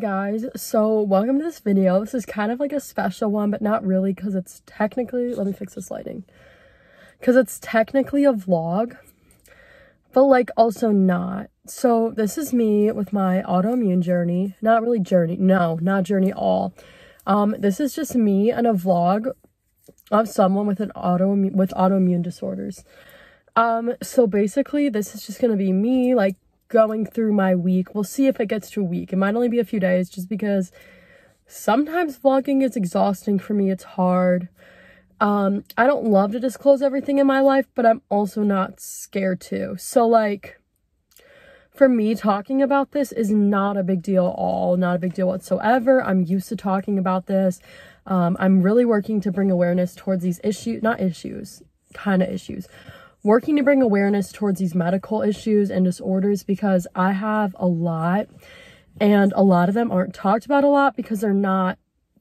Guys, so welcome to this video. This is kind of like a special one, but not really because it's technically, let me fix this lighting. Because it's technically a vlog, but like also not. So this is me with my autoimmune journey. Not really journey, no, not journey all. Um, this is just me and a vlog of someone with an autoimmune, with autoimmune disorders. Um, so basically this is just gonna be me like going through my week. We'll see if it gets to a week. It might only be a few days just because sometimes vlogging is exhausting for me. It's hard. Um, I don't love to disclose everything in my life, but I'm also not scared to. So like for me, talking about this is not a big deal at all, not a big deal whatsoever. I'm used to talking about this. Um, I'm really working to bring awareness towards these issues, not issues, kind of issues, working to bring awareness towards these medical issues and disorders because I have a lot and a lot of them aren't talked about a lot because they're not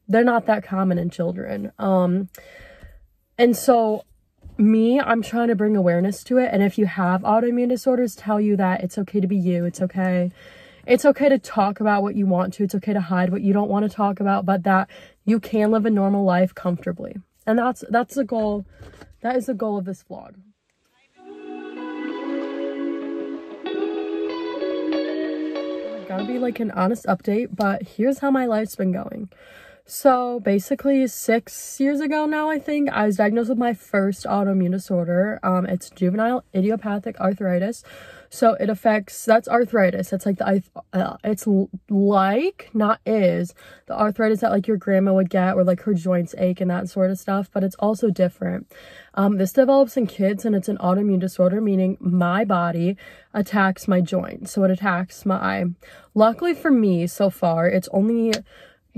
they're not that common in children. Um and so me, I'm trying to bring awareness to it and if you have autoimmune disorders, tell you that it's okay to be you. It's okay. It's okay to talk about what you want to. It's okay to hide what you don't want to talk about, but that you can live a normal life comfortably. And that's that's the goal. That is the goal of this vlog. Gotta be like an honest update, but here's how my life's been going. So basically six years ago now, I think, I was diagnosed with my first autoimmune disorder. Um, it's juvenile idiopathic arthritis. So it affects, that's arthritis. It's like the, uh, it's like, not is, the arthritis that like your grandma would get where like her joints ache and that sort of stuff, but it's also different. Um, this develops in kids and it's an autoimmune disorder, meaning my body attacks my joints. So it attacks my, luckily for me so far, it's only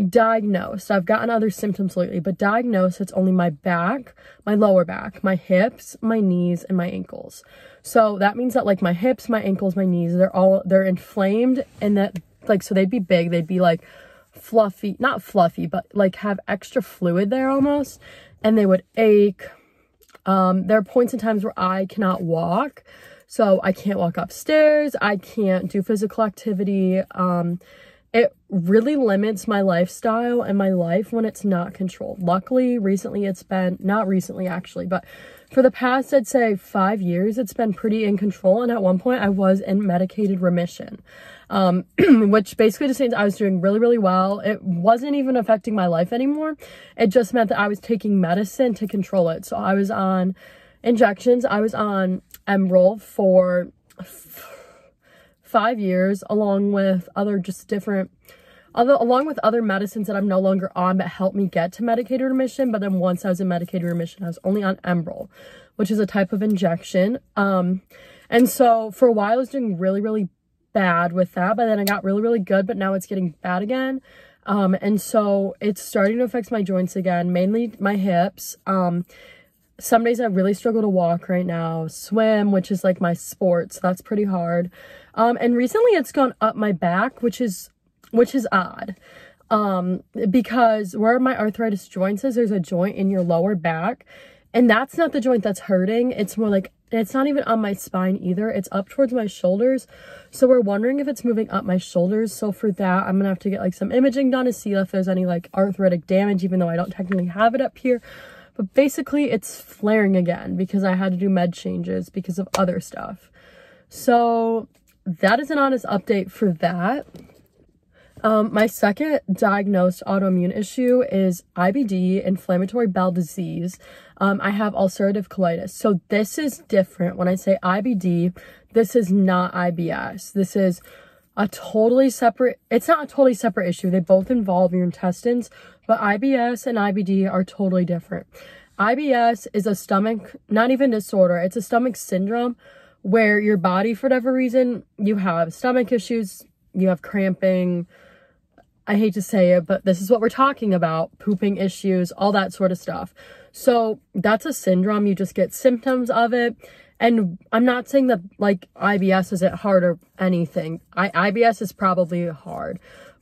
diagnosed. I've gotten other symptoms lately but diagnosed it's only my back my lower back my hips my knees and my ankles. So that means that like my hips my ankles my knees they're all they're inflamed and that like so they'd be big they'd be like fluffy not fluffy but like have extra fluid there almost and they would ache. Um there are points in times where i cannot walk so i can't walk upstairs i can't do physical activity um it really limits my lifestyle and my life when it's not controlled. Luckily, recently it's been, not recently actually, but for the past, I'd say five years, it's been pretty in control. And at one point I was in medicated remission, um, which basically just means I was doing really, really well. It wasn't even affecting my life anymore. It just meant that I was taking medicine to control it. So I was on injections. I was on Enbrel for five years along with other just different other along with other medicines that I'm no longer on but helped me get to medicated remission. But then once I was in medicated remission, I was only on Enbrel, which is a type of injection. Um, and so for a while I was doing really, really bad with that, but then I got really, really good, but now it's getting bad again. Um, and so it's starting to affect my joints again, mainly my hips. Um, some days I really struggle to walk right now, swim, which is like my sport, so that's pretty hard. Um, and recently it's gone up my back, which is, which is odd. Um, because where my arthritis joints is, there's a joint in your lower back. And that's not the joint that's hurting. It's more like, it's not even on my spine either. It's up towards my shoulders. So we're wondering if it's moving up my shoulders. So for that, I'm gonna have to get like some imaging done to see if there's any like arthritic damage, even though I don't technically have it up here. But basically it's flaring again because I had to do med changes because of other stuff. So that is an honest update for that. Um, my second diagnosed autoimmune issue is IBD, inflammatory bowel disease. Um, I have ulcerative colitis. So this is different. When I say IBD, this is not IBS. This is a totally separate, it's not a totally separate issue. They both involve your intestines, but IBS and IBD are totally different. IBS is a stomach, not even disorder, it's a stomach syndrome where your body, for whatever reason, you have stomach issues, you have cramping. I hate to say it, but this is what we're talking about pooping issues, all that sort of stuff. So that's a syndrome. You just get symptoms of it. And I'm not saying that like IBS is it hard or anything. I, IBS is probably hard,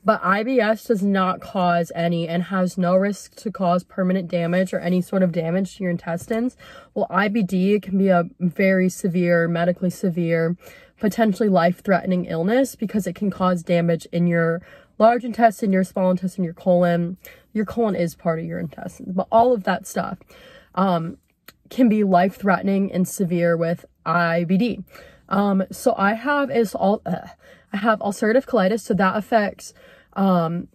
but IBS does not cause any and has no risk to cause permanent damage or any sort of damage to your intestines. Well, IBD can be a very severe, medically severe, potentially life-threatening illness because it can cause damage in your large intestine, your small intestine, your colon. Your colon is part of your intestines, but all of that stuff um, can be life threatening and severe with IBD. Um, so I have is all uh, I have ulcerative colitis, so that affects um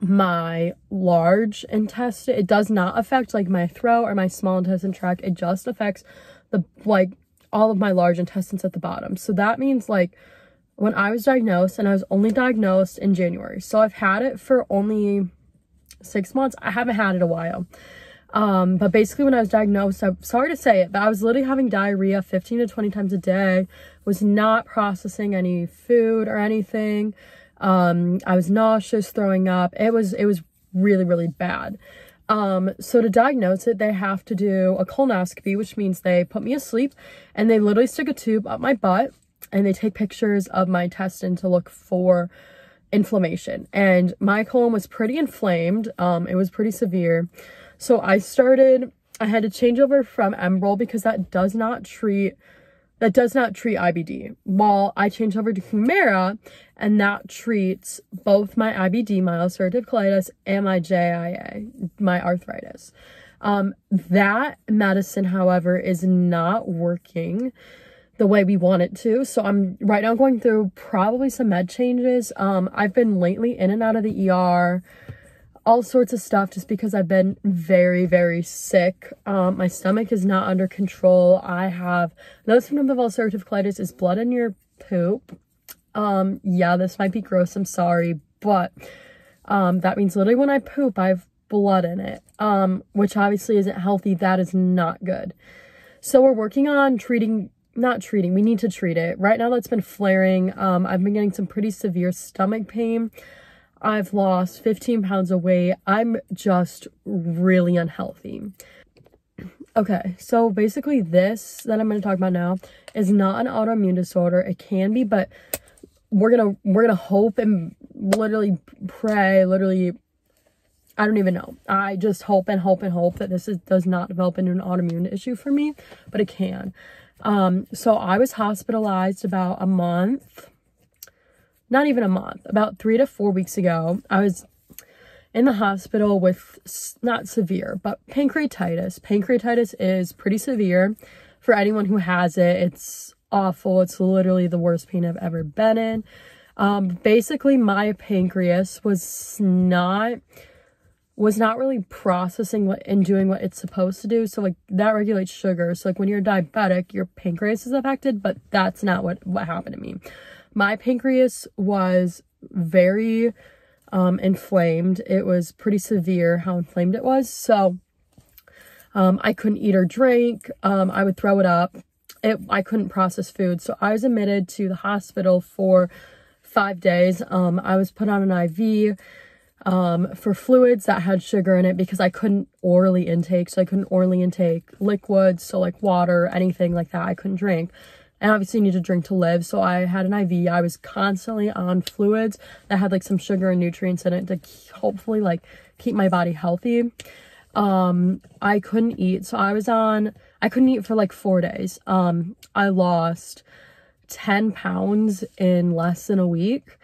my large intestine. It does not affect like my throat or my small intestine tract. It just affects the like all of my large intestines at the bottom. So that means like when I was diagnosed and I was only diagnosed in January. So I've had it for only 6 months. I haven't had it a while. Um, but basically when I was diagnosed, I'm sorry to say it, but I was literally having diarrhea 15 to 20 times a day, was not processing any food or anything. Um, I was nauseous, throwing up. It was, it was really, really bad. Um, so to diagnose it, they have to do a colonoscopy, which means they put me asleep and they literally stick a tube up my butt and they take pictures of my intestine to look for inflammation. And my colon was pretty inflamed. Um, it was pretty severe. So I started, I had to change over from Enbrel because that does not treat that does not treat IBD. While I changed over to Humira, and that treats both my IBD, my ulcerative colitis, and my JIA, my arthritis. Um, that medicine, however, is not working the way we want it to. So I'm right now going through probably some med changes. Um, I've been lately in and out of the ER all sorts of stuff just because I've been very, very sick. Um, my stomach is not under control. I have another symptom of ulcerative colitis is blood in your poop. Um, yeah, this might be gross. I'm sorry, but um, that means literally when I poop, I have blood in it, um, which obviously isn't healthy. That is not good. So we're working on treating, not treating, we need to treat it. Right now that's been flaring. Um, I've been getting some pretty severe stomach pain. I've lost 15 pounds of weight. I'm just really unhealthy. Okay, so basically this that I'm going to talk about now is not an autoimmune disorder. It can be, but we're going to we're going to hope and literally pray, literally I don't even know. I just hope and hope and hope that this is, does not develop into an autoimmune issue for me, but it can. Um, so I was hospitalized about a month not even a month, about three to four weeks ago, I was in the hospital with not severe, but pancreatitis. Pancreatitis is pretty severe for anyone who has it. It's awful. It's literally the worst pain I've ever been in. Um, basically, my pancreas was not was not really processing what and doing what it's supposed to do. So like that regulates sugar. So like when you're diabetic, your pancreas is affected, but that's not what what happened to me my pancreas was very um, inflamed. It was pretty severe how inflamed it was. So um, I couldn't eat or drink. Um, I would throw it up. It, I couldn't process food. So I was admitted to the hospital for five days. Um, I was put on an IV um, for fluids that had sugar in it because I couldn't orally intake. So I couldn't orally intake liquids. So like water, anything like that, I couldn't drink and obviously need to drink to live. So i had an iv i was constantly on fluids that had like some sugar and nutrients in it to hopefully like keep my body healthy. Um i couldn't eat. So i was on i couldn't eat for like four days. Um i lost 10 pounds in less than a week.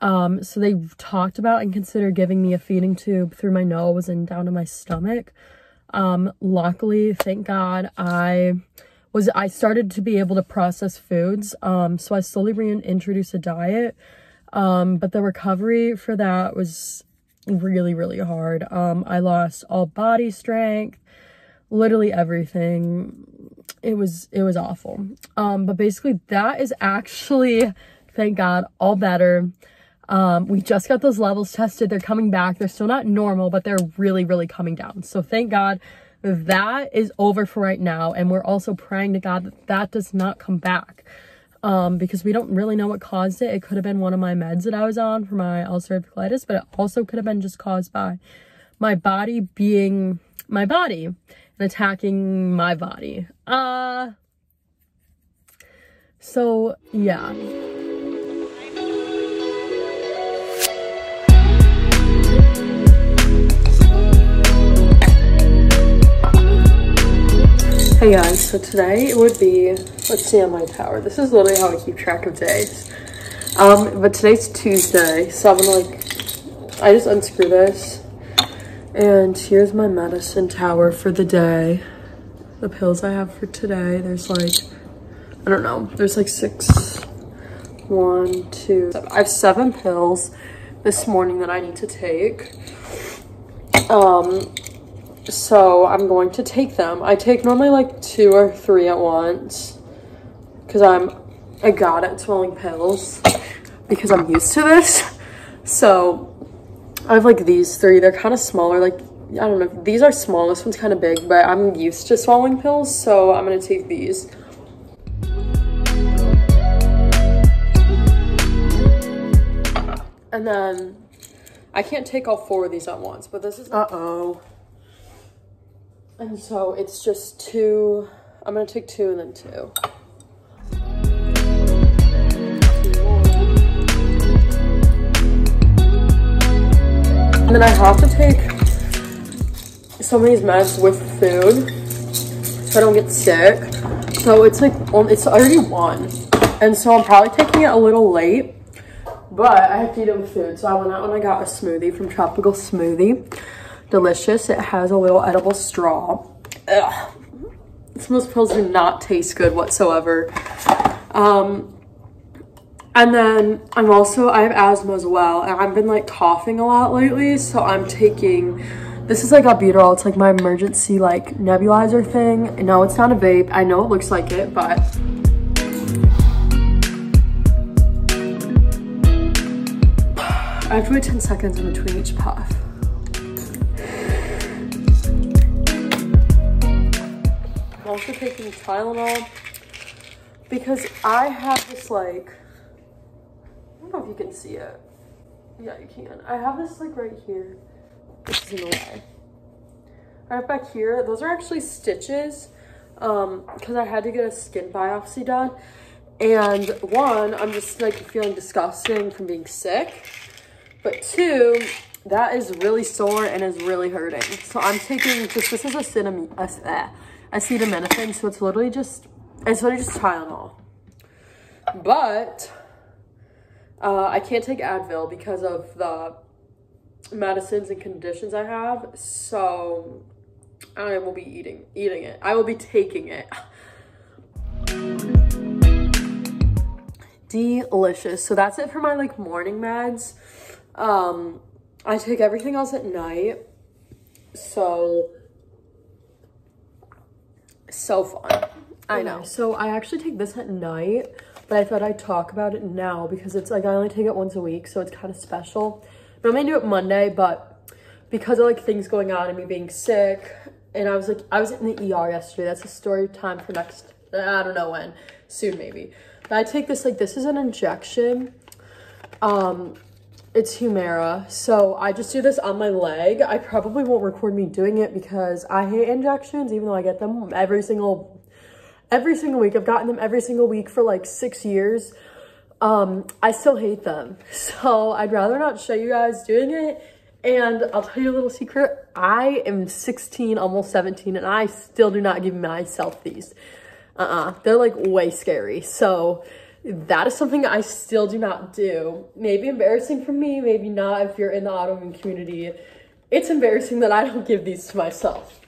Um so they talked about and considered giving me a feeding tube through my nose and down to my stomach. Um luckily thank god i was I started to be able to process foods. Um, so I slowly reintroduced a diet. Um, but the recovery for that was really, really hard. Um, I lost all body strength, literally everything. It was, it was awful. Um, but basically that is actually, thank God, all better. Um, we just got those levels tested. They're coming back. They're still not normal, but they're really, really coming down. So thank God that is over for right now. And we're also praying to God that that does not come back um, because we don't really know what caused it. It could have been one of my meds that I was on for my ulcerative colitis, but it also could have been just caused by my body being my body and attacking my body. Uh, so yeah. Hey guys, so today it would be, let's see on my tower. This is literally how I keep track of days. Um, but today's Tuesday, so I'm gonna like, I just unscrew this. And here's my medicine tower for the day. The pills I have for today, there's like, I don't know, there's like six, one, two, seven. I have seven pills this morning that I need to take. Um, so I'm going to take them. I take normally like two or three at once because I'm a god at swallowing pills because I'm used to this. So I have like these three. They're kind of smaller. Like, I don't know. These are small. This one's kind of big, but I'm used to swallowing pills. So I'm going to take these. And then I can't take all four of these at once, but this is, uh-oh. And so it's just two, I'm gonna take two and then two. And then I have to take some of these meds with food so I don't get sick. So it's like, it's already one. And so I'm probably taking it a little late, but I have to eat it with food. So I went out and I got a smoothie from Tropical Smoothie delicious. It has a little edible straw. Ugh. Pills do not taste good whatsoever. Um, and then I'm also, I have asthma as well. And I've been like coughing a lot lately. So I'm taking, this is like albuterol. It's like my emergency like nebulizer thing. No, it's not a vape. I know it looks like it, but I have to wait 10 seconds in between each puff. Taking Tylenol because I have this like, I don't know if you can see it. Yeah, you can. I have this like right here. This is in the way. I have back here, those are actually stitches um, because I had to get a skin biopsy done. And one, I'm just like feeling disgusting from being sick. But two, that is really sore and is really hurting. So I'm taking just, this is a cinnamon, uh, acetaminophen, so it's literally just, it's literally just Tylenol. But uh, I can't take Advil because of the medicines and conditions I have, so I will be eating eating it. I will be taking it. Delicious. So that's it for my like morning meds. Um, I take everything else at night. So so fun. I know. So I actually take this at night, but I thought I'd talk about it now because it's like I only take it once a week, so it's kind of special. Normally I do it Monday, but because of like things going on and me being sick, and I was like, I was in the ER yesterday. That's a story time for next, I don't know when, soon maybe. But I take this, like this is an injection. Um, it's Humira. So I just do this on my leg. I probably won't record me doing it because I hate injections, even though I get them every single, every single week. I've gotten them every single week for like six years. Um, I still hate them. So I'd rather not show you guys doing it. And I'll tell you a little secret. I am 16, almost 17, and I still do not give myself these. Uh-uh. They're like way scary. So that is something I still do not do. Maybe embarrassing for me, maybe not if you're in the autoimmune community. It's embarrassing that I don't give these to myself.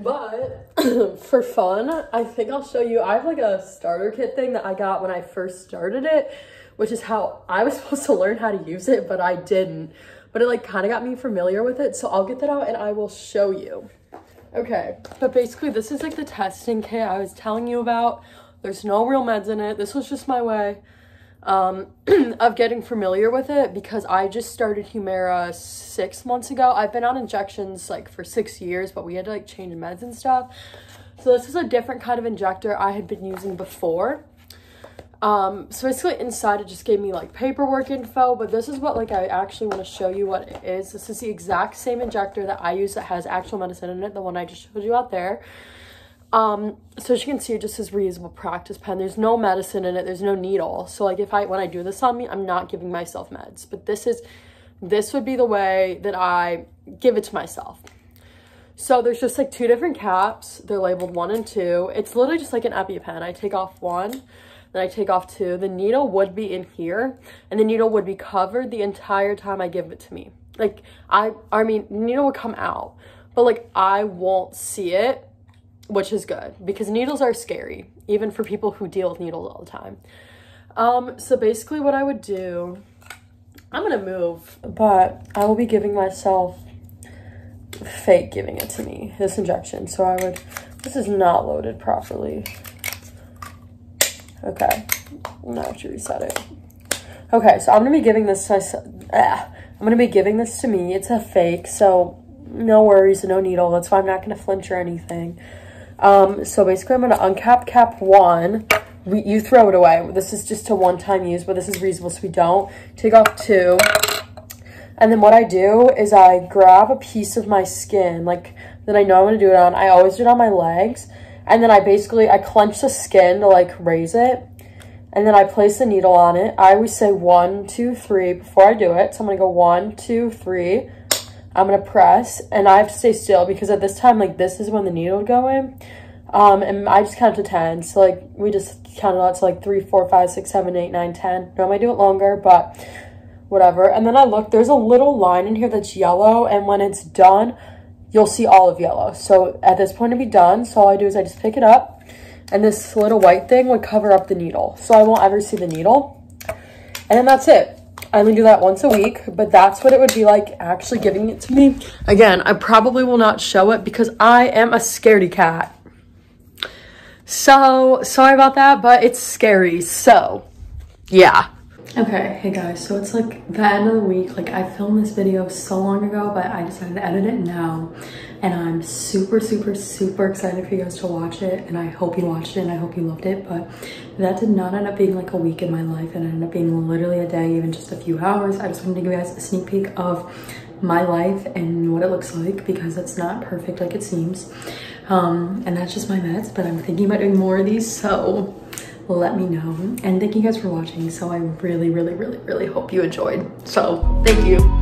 But for fun, I think I'll show you. I have like a starter kit thing that I got when I first started it, which is how I was supposed to learn how to use it, but I didn't. But it like kind of got me familiar with it. So I'll get that out and I will show you. Okay, but basically this is like the testing kit I was telling you about there's no real meds in it. This was just my way um, of getting familiar with it because I just started Humira six months ago. I've been on injections like for six years, but we had to like change meds and stuff. So this is a different kind of injector I had been using before. Um, so basically inside it just gave me like paperwork info, but this is what like I actually want to show you what it is. This is the exact same injector that I use that has actual medicine in it, the one I just showed you out there. Um, so as you can see, it just says reusable practice pen. There's no medicine in it. There's no needle. So like if I, when I do this on me, I'm not giving myself meds, but this is, this would be the way that I give it to myself. So there's just like two different caps. They're labeled one and two. It's literally just like an EpiPen. I take off one then I take off two, the needle would be in here and the needle would be covered the entire time I give it to me. Like I, I mean, needle would come out, but like I won't see it, which is good because needles are scary, even for people who deal with needles all the time. Um, so basically what I would do, I'm gonna move, but I will be giving myself fake giving it to me, this injection. So I would, this is not loaded properly. Okay, now I have to reset it. Okay, so I'm gonna be giving this to myself, ah, I'm gonna be giving this to me. It's a fake, so no worries, no needle. That's why I'm not gonna flinch or anything. Um, so basically I'm gonna uncap cap one. We, you throw it away. This is just a one-time use, but this is reasonable, so we don't. Take off two. And then what I do is I grab a piece of my skin, like, that I know I'm going to do it on. I always do it on my legs. And then I basically, I clench the skin to, like, raise it. And then I place the needle on it. I always say one, two, three before I do it. So I'm going to go one, two, three. I'm to press. And I have to stay still because at this time, like, this is when the needle would go in. Um, and I just count to 10. So, like, we just counted out to, like, 3, 4, 5, 6, 7, 8, 9, 10. Normally I do it longer, but whatever. And then I look, there's a little line in here that's yellow. And when it's done, you'll see all of yellow. So at this point to be done, so all I do is I just pick it up. And this little white thing would cover up the needle. So I won't ever see the needle. And then that's it. I only do that once a week, but that's what it would be like actually giving it to me. Again, I probably will not show it because I am a scaredy cat. So, sorry about that, but it's scary. So, yeah. Okay, hey guys, so it's like the end of the week. Like I filmed this video so long ago, but I decided to edit it now. And I'm super, super, super excited for you guys to watch it. And I hope you watched it and I hope you loved it. But that did not end up being like a week in my life. And it ended up being literally a day, even just a few hours. I just wanted to give you guys a sneak peek of my life and what it looks like because it's not perfect like it seems. Um, and that's just my meds, but I'm thinking about doing more of these. So let me know. And thank you guys for watching. So I really, really, really, really hope you enjoyed. So thank you.